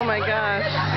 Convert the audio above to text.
Oh my gosh.